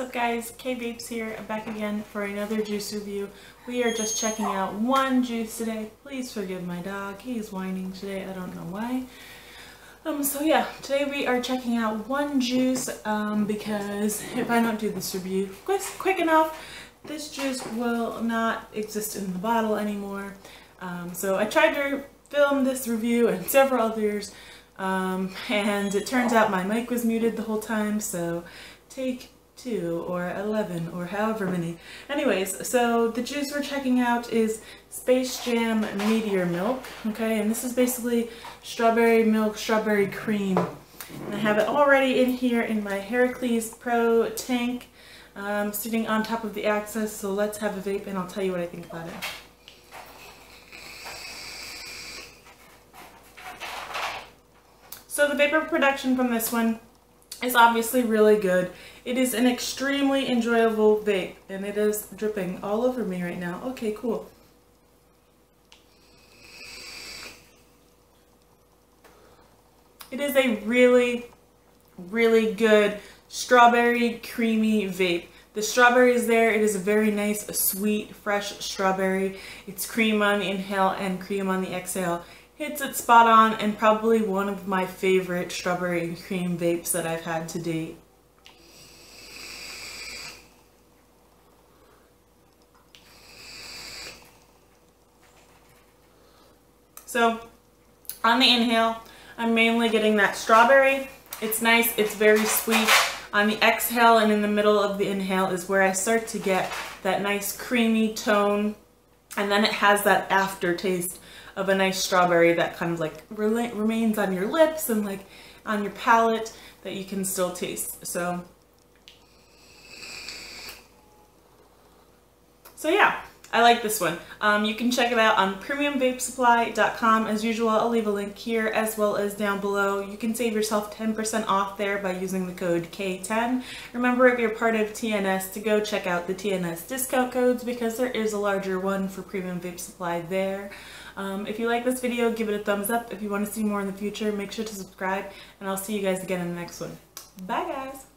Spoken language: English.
guys, Kayy Vapes here, back again for another juice review. We are just checking out one juice today. Please forgive my dog, he's whining today, I don't know why. Um, so yeah, today we are checking out one juice um, because if I don't do this review quick, quick enough, this juice will not exist in the bottle anymore. Um, so I tried to film this review and several others um, and it turns out my mic was muted the whole time so take two or 11 or however many. Anyways, so the juice we're checking out is Space Jam Meteor Milk, okay, and this is basically strawberry milk, strawberry cream. And I have it already in here in my Heracles Pro tank, um, sitting on top of the Axis, so let's have a vape and I'll tell you what I think about it. So the vapor production from this one is obviously really good. It is an extremely enjoyable vape and it is dripping all over me right now. Okay, cool. It is a really, really good strawberry creamy vape. The strawberry is there. It is a very nice, sweet, fresh strawberry. It's cream on the inhale and cream on the exhale hits it spot on and probably one of my favorite strawberry and cream vapes that I've had to date. So on the inhale, I'm mainly getting that strawberry. It's nice, it's very sweet. On the exhale and in the middle of the inhale is where I start to get that nice creamy tone and then it has that aftertaste of a nice strawberry that kind of like re remains on your lips and like on your palate that you can still taste. So, so yeah, I like this one. Um, you can check it out on premiumvapesupply.com. As usual, I'll leave a link here as well as down below. You can save yourself 10% off there by using the code K10. Remember, if you're part of TNS, to go check out the TNS discount codes because there is a larger one for Premium Vape Supply there. Um, if you like this video, give it a thumbs up. If you want to see more in the future, make sure to subscribe, and I'll see you guys again in the next one. Bye, guys!